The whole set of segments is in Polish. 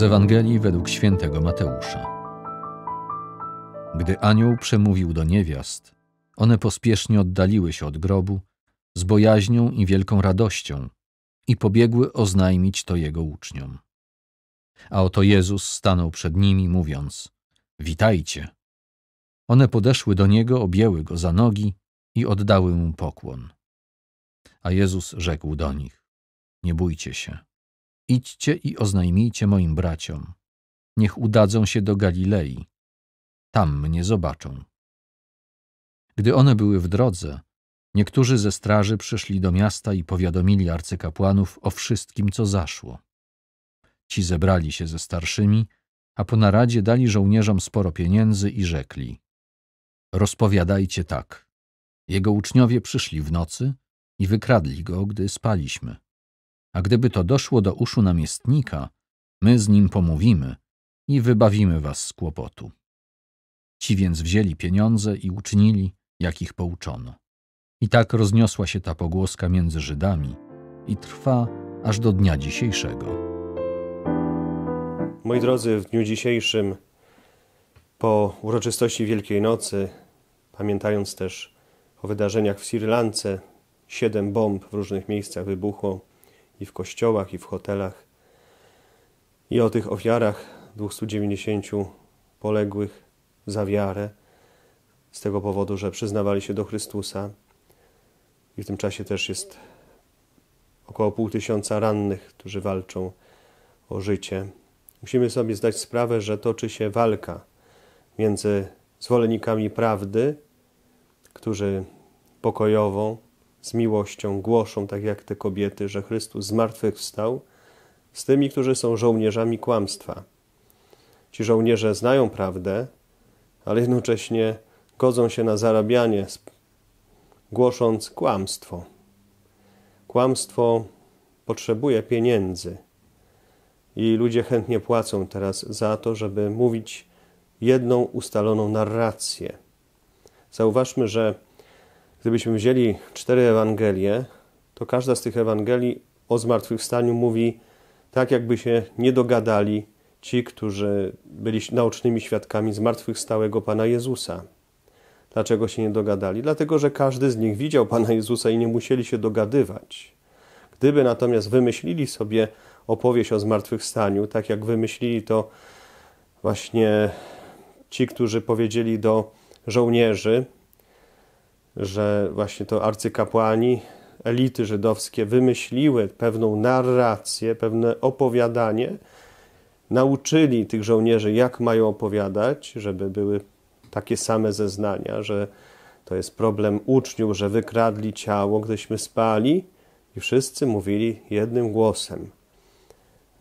Z Ewangelii według świętego Mateusza. Gdy anioł przemówił do niewiast, one pospiesznie oddaliły się od grobu z bojaźnią i wielką radością i pobiegły oznajmić to jego uczniom. A oto Jezus stanął przed nimi, mówiąc: Witajcie. One podeszły do niego, objęły go za nogi i oddały mu pokłon. A Jezus rzekł do nich: Nie bójcie się. Idźcie i oznajmijcie moim braciom. Niech udadzą się do Galilei. Tam mnie zobaczą. Gdy one były w drodze, niektórzy ze straży przyszli do miasta i powiadomili arcykapłanów o wszystkim, co zaszło. Ci zebrali się ze starszymi, a po naradzie dali żołnierzom sporo pieniędzy i rzekli: Rozpowiadajcie tak. Jego uczniowie przyszli w nocy i wykradli go, gdy spaliśmy. A gdyby to doszło do uszu namiestnika, my z nim pomówimy i wybawimy was z kłopotu. Ci więc wzięli pieniądze i uczynili, jak ich pouczono. I tak rozniosła się ta pogłoska między Żydami i trwa aż do dnia dzisiejszego. Moi drodzy, w dniu dzisiejszym, po uroczystości Wielkiej Nocy, pamiętając też o wydarzeniach w Sri Lance, siedem bomb w różnych miejscach wybuchło i w kościołach, i w hotelach, i o tych ofiarach 290 poległych za wiarę, z tego powodu, że przyznawali się do Chrystusa. I w tym czasie też jest około pół tysiąca rannych, którzy walczą o życie. Musimy sobie zdać sprawę, że toczy się walka między zwolennikami prawdy, którzy pokojowo, z miłością głoszą, tak jak te kobiety, że Chrystus zmartwychwstał, z tymi, którzy są żołnierzami kłamstwa. Ci żołnierze znają prawdę, ale jednocześnie godzą się na zarabianie, głosząc kłamstwo. Kłamstwo potrzebuje pieniędzy i ludzie chętnie płacą teraz za to, żeby mówić jedną ustaloną narrację. Zauważmy, że gdybyśmy wzięli cztery Ewangelie, to każda z tych Ewangelii o zmartwychwstaniu mówi tak, jakby się nie dogadali ci, którzy byli naocznymi świadkami zmartwychwstałego Pana Jezusa. Dlaczego się nie dogadali? Dlatego, że każdy z nich widział Pana Jezusa i nie musieli się dogadywać. Gdyby natomiast wymyślili sobie opowieść o zmartwychwstaniu, tak jak wymyślili to właśnie ci, którzy powiedzieli do żołnierzy, że właśnie to arcykapłani, elity żydowskie wymyśliły pewną narrację, pewne opowiadanie, nauczyli tych żołnierzy, jak mają opowiadać, żeby były takie same zeznania, że to jest problem uczniów, że wykradli ciało, gdyśmy spali i wszyscy mówili jednym głosem.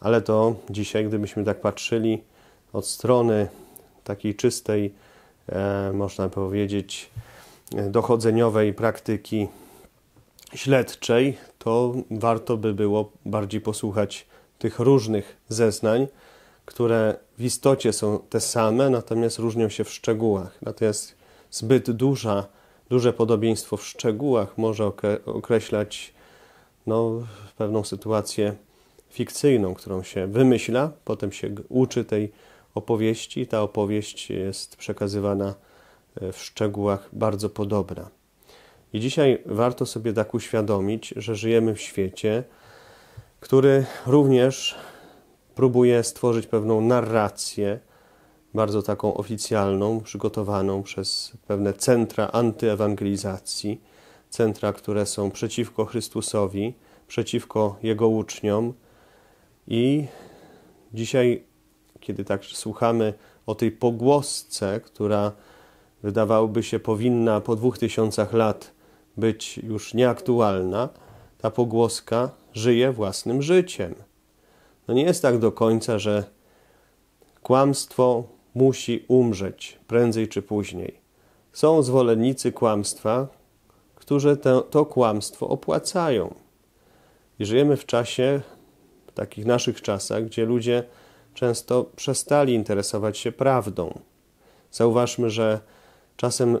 Ale to dzisiaj, gdybyśmy tak patrzyli od strony takiej czystej, e, można powiedzieć, dochodzeniowej praktyki śledczej, to warto by było bardziej posłuchać tych różnych zeznań, które w istocie są te same, natomiast różnią się w szczegółach. Natomiast zbyt duża, duże podobieństwo w szczegółach może określać no, pewną sytuację fikcyjną, którą się wymyśla, potem się uczy tej opowieści. Ta opowieść jest przekazywana w szczegółach bardzo podobna. I dzisiaj warto sobie tak uświadomić, że żyjemy w świecie, który również próbuje stworzyć pewną narrację, bardzo taką oficjalną, przygotowaną przez pewne centra antyewangelizacji, centra, które są przeciwko Chrystusowi, przeciwko Jego uczniom. I dzisiaj, kiedy tak słuchamy o tej pogłosce, która wydawałoby się powinna po dwóch tysiącach lat być już nieaktualna, ta pogłoska żyje własnym życiem. No nie jest tak do końca, że kłamstwo musi umrzeć prędzej czy później. Są zwolennicy kłamstwa, którzy te, to kłamstwo opłacają. I żyjemy w czasie, w takich naszych czasach, gdzie ludzie często przestali interesować się prawdą. Zauważmy, że czasem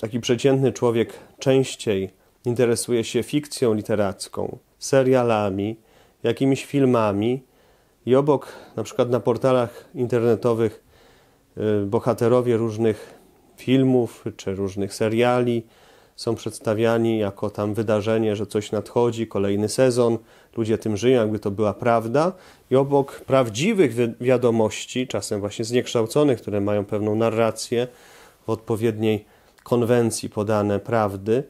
taki przeciętny człowiek częściej interesuje się fikcją literacką, serialami, jakimiś filmami, I obok, na przykład na portalach internetowych, y, bohaterowie różnych filmów czy różnych seriali są przedstawiani jako tam wydarzenie, że coś nadchodzi, kolejny sezon, ludzie tym żyją, jakby to była prawda. I obok prawdziwych wiadomości, czasem właśnie zniekształconych, które mają pewną narrację w odpowiedniej konwencji podane prawdy,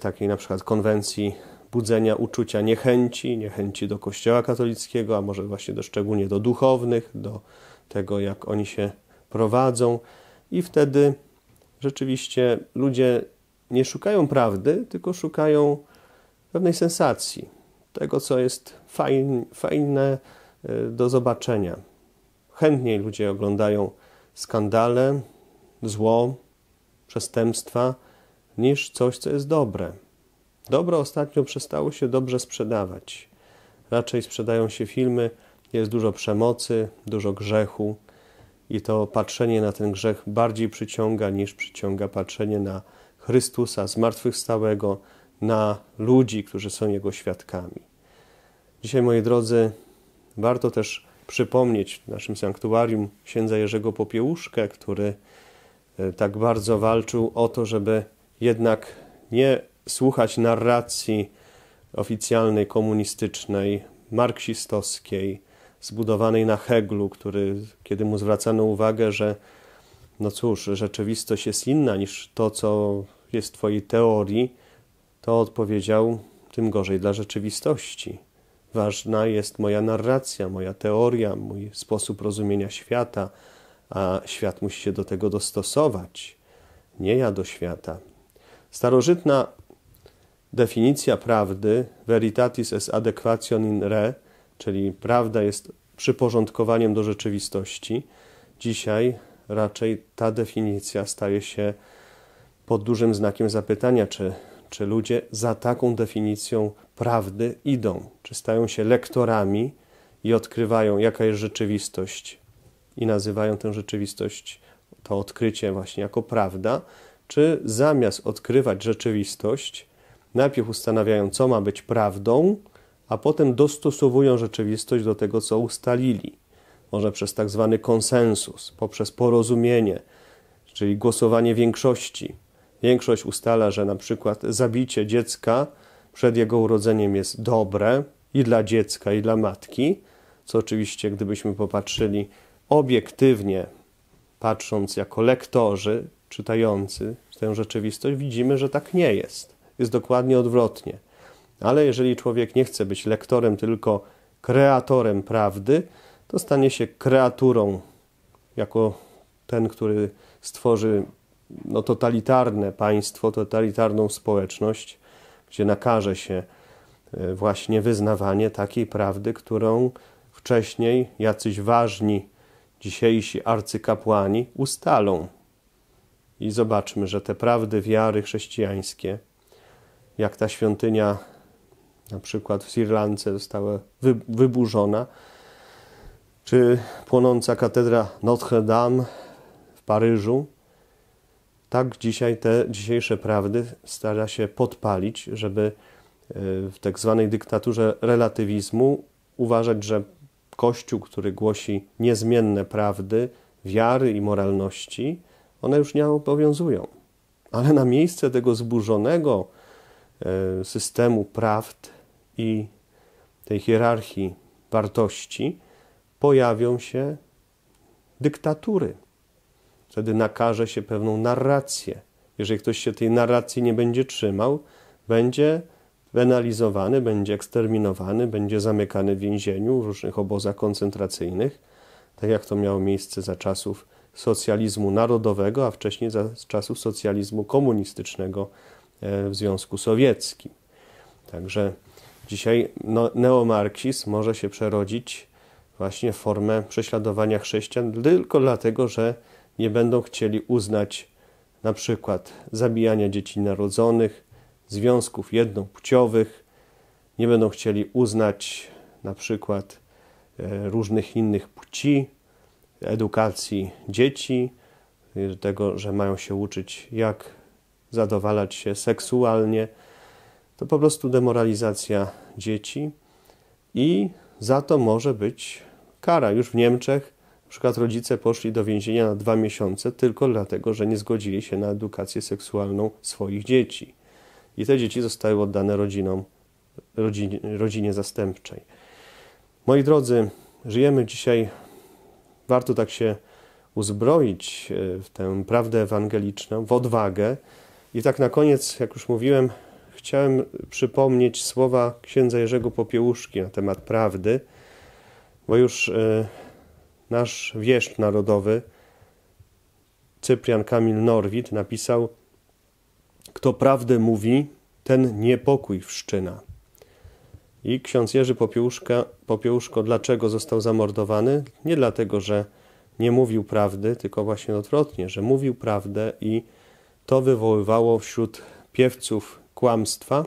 takiej na przykład konwencji budzenia uczucia niechęci, niechęci do Kościoła katolickiego, a może właśnie do, szczególnie do duchownych, do tego, jak oni się prowadzą. I wtedy rzeczywiście ludzie nie szukają prawdy, tylko szukają pewnej sensacji, tego, co jest fajne, fajne do zobaczenia. Chętniej ludzie oglądają skandale, zło, przestępstwa, niż coś, co jest dobre. Dobro ostatnio przestało się dobrze sprzedawać. Raczej sprzedają się filmy, jest dużo przemocy, dużo grzechu i to patrzenie na ten grzech bardziej przyciąga niż przyciąga patrzenie na Chrystusa zmartwychwstałego, na ludzi, którzy są Jego świadkami. Dzisiaj, moi drodzy, warto też przypomnieć w naszym sanktuarium księdza Jerzego Popiełuszkę, który tak bardzo walczył o to, żeby jednak nie słuchać narracji oficjalnej, komunistycznej, marksistowskiej, zbudowanej na Heglu, który, kiedy mu zwracano uwagę, że no cóż, rzeczywistość jest inna niż to, co jest w Twojej teorii, to odpowiedział tym gorzej dla rzeczywistości. Ważna jest moja narracja, moja teoria, mój sposób rozumienia świata, a świat musi się do tego dostosować, nie ja do świata. Starożytna definicja prawdy, veritatis est adequation in re, czyli prawda jest przyporządkowaniem do rzeczywistości. Dzisiaj raczej ta definicja staje się pod dużym znakiem zapytania, czy, czy ludzie za taką definicją prawdy idą, czy stają się lektorami i odkrywają, jaka jest rzeczywistość i nazywają tę rzeczywistość, to odkrycie właśnie jako prawda, czy zamiast odkrywać rzeczywistość, najpierw ustanawiają, co ma być prawdą, a potem dostosowują rzeczywistość do tego, co ustalili. Może przez tak zwany konsensus, poprzez porozumienie, czyli głosowanie większości. Większość ustala, że na przykład zabicie dziecka przed jego urodzeniem jest dobre i dla dziecka, i dla matki, co oczywiście, gdybyśmy popatrzyli obiektywnie, patrząc jako lektorzy, czytający tę rzeczywistość, widzimy, że tak nie jest. Jest dokładnie odwrotnie. Ale jeżeli człowiek nie chce być lektorem, tylko kreatorem prawdy, to stanie się kreaturą, jako ten, który stworzy no, totalitarne państwo, totalitarną społeczność, gdzie nakaże się e, właśnie wyznawanie takiej prawdy, którą wcześniej jacyś ważni dzisiejsi arcykapłani ustalą. I zobaczmy, że te prawdy wiary chrześcijańskie, jak ta świątynia na przykład w Sri Lance została wyburzona, czy płonąca katedra Notre Dame w Paryżu, tak dzisiaj te dzisiejsze prawdy stara się podpalić, żeby e, w tak zwanej dyktaturze relatywizmu uważać, że Kościół, który głosi niezmienne prawdy, wiary i moralności, one już nie obowiązują. Ale na miejsce tego zburzonego e, systemu prawd i tej hierarchii wartości pojawią się dyktatury. Wtedy nakaże się pewną narrację. Jeżeli ktoś się tej narracji nie będzie trzymał, będzie penalizowany, będzie eksterminowany, będzie zamykany w więzieniu, w różnych obozach koncentracyjnych, tak jak to miało miejsce za czasów socjalizmu narodowego, a wcześniej za czasów socjalizmu komunistycznego e, w Związku Sowieckim. Także dzisiaj no, neomarksizm może się przerodzić właśnie w formę prześladowania chrześcijan tylko dlatego, że nie będą chcieli uznać na przykład zabijania dzieci narodzonych, związków jednopłciowych, nie będą chcieli uznać na przykład e, różnych innych płci, edukacji dzieci, tego, że mają się uczyć, jak zadowalać się seksualnie. To po prostu demoralizacja dzieci i za to może być kara. Już w Niemczech na przykład rodzice poszli do więzienia na dwa miesiące tylko dlatego, że nie zgodzili się na edukację seksualną swoich dzieci. I te dzieci zostały oddane rodzinom, rodzinie, rodzinie zastępczej. Moi drodzy, żyjemy dzisiaj, warto tak się uzbroić e, w tę prawdę ewangeliczną, w odwagę. I tak na koniec, jak już mówiłem, chciałem przypomnieć słowa księdza Jerzego Popiełuszki na temat prawdy, bo już e, nasz wieszcz narodowy, Cyprian Kamil Norwid, napisał: Kto prawdę mówi, ten niepokój wszczyna. I ksiądz Jerzy Popiełuszka, Popiełuszko, dlaczego został zamordowany? Nie dlatego, że nie mówił prawdy, tylko właśnie odwrotnie, że mówił prawdę i to wywoływało wśród piewców kłamstwa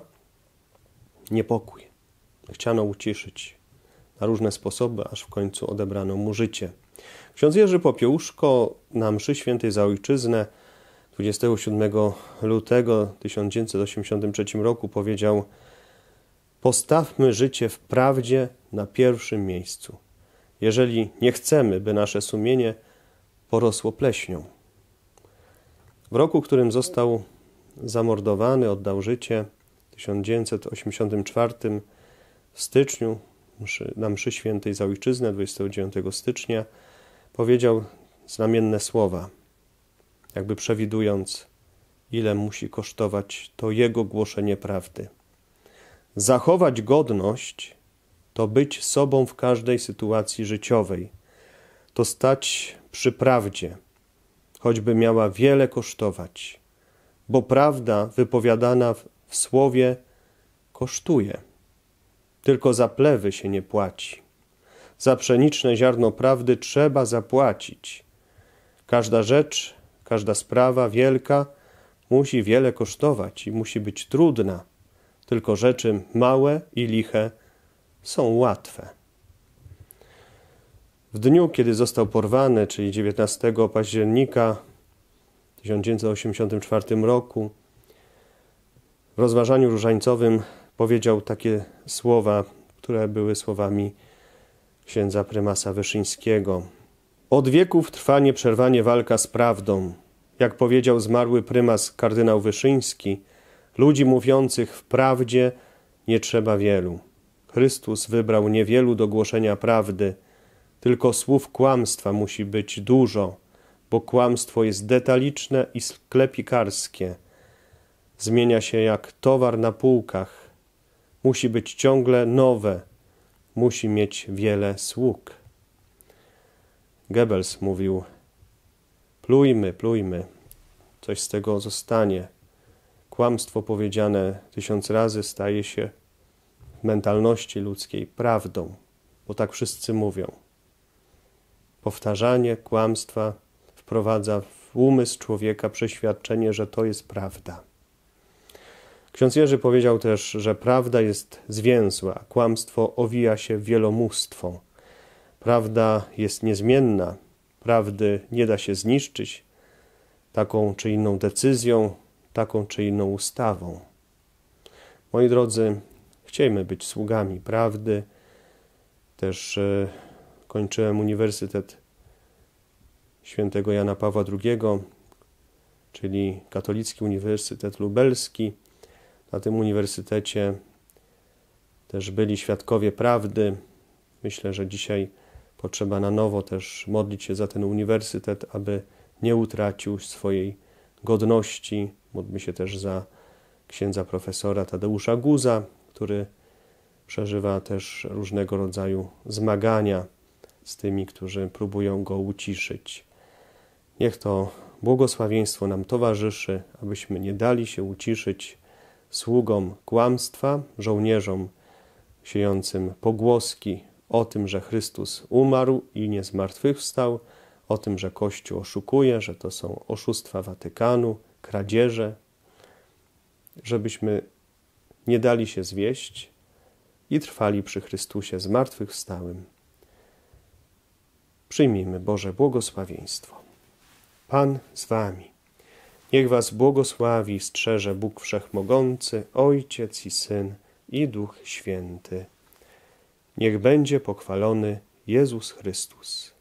niepokój. Chciano uciszyć na różne sposoby, aż w końcu odebrano mu życie. Ksiądz Jerzy Popiełuszko na mszy świętej za ojczyznę 27 lutego 1983 roku powiedział Postawmy życie w prawdzie na pierwszym miejscu jeżeli nie chcemy, by nasze sumienie porosło pleśnią. W roku, w którym został zamordowany, oddał życie, w 1984 w styczniu na mszy świętej za ojczyznę 29 stycznia powiedział znamienne słowa, jakby przewidując, ile musi kosztować to jego głoszenie prawdy. Zachować godność to być sobą w każdej sytuacji życiowej, to stać przy prawdzie, choćby miała wiele kosztować, bo prawda wypowiadana w słowie kosztuje. Tylko za plewy się nie płaci. Za pszeniczne ziarno prawdy trzeba zapłacić. Każda rzecz, każda sprawa wielka musi wiele kosztować i musi być trudna. Tylko rzeczy małe i liche są łatwe. W dniu, kiedy został porwany, czyli 19 października 1984 roku, w rozważaniu różańcowym powiedział takie słowa, które były słowami księdza prymasa Wyszyńskiego. Od wieków trwa nieprzerwanie walka z prawdą. Jak powiedział zmarły prymas kardynał Wyszyński, ludzi mówiących w prawdzie nie trzeba wielu. Chrystus wybrał niewielu do głoszenia prawdy, tylko słów kłamstwa musi być dużo, bo kłamstwo jest detaliczne i sklepikarskie. Zmienia się jak towar na półkach. Musi być ciągle nowe, musi mieć wiele sług. Goebbels mówił: Plujmy, plujmy, coś z tego zostanie. Kłamstwo powiedziane tysiąc razy staje się mentalności ludzkiej prawdą, bo tak wszyscy mówią. Powtarzanie kłamstwa wprowadza w umysł człowieka przeświadczenie, że to jest prawda. Ksiądz Jerzy powiedział też, że prawda jest zwięzła, kłamstwo owija się w wielomóstwo. Prawda jest niezmienna, prawdy nie da się zniszczyć taką czy inną decyzją, taką czy inną ustawą. Moi drodzy, Chciejmy być sługami prawdy. Też e, kończyłem Uniwersytet Świętego Jana Pawła II, czyli Katolicki Uniwersytet Lubelski. Na tym uniwersytecie też byli świadkowie prawdy. Myślę, że dzisiaj potrzeba na nowo też modlić się za ten uniwersytet, aby nie utracił swojej godności. Módlmy się też za księdza profesora Tadeusza Guza, który przeżywa też różnego rodzaju zmagania z tymi, którzy próbują go uciszyć. Niech to błogosławieństwo nam towarzyszy, abyśmy nie dali się uciszyć sługom kłamstwa, żołnierzom siejącym pogłoski o tym, że Chrystus umarł i nie zmartwychwstał, o tym, że Kościół oszukuje, że to są oszustwa Watykanu, kradzieże, żebyśmy nie dali się zwieść i trwali przy Chrystusie zmartwychwstałym. Przyjmijmy Boże błogosławieństwo. Pan z wami. Niech was błogosławi, strzeże Bóg Wszechmogący, Ojciec i Syn i Duch Święty. Niech będzie pochwalony Jezus Chrystus.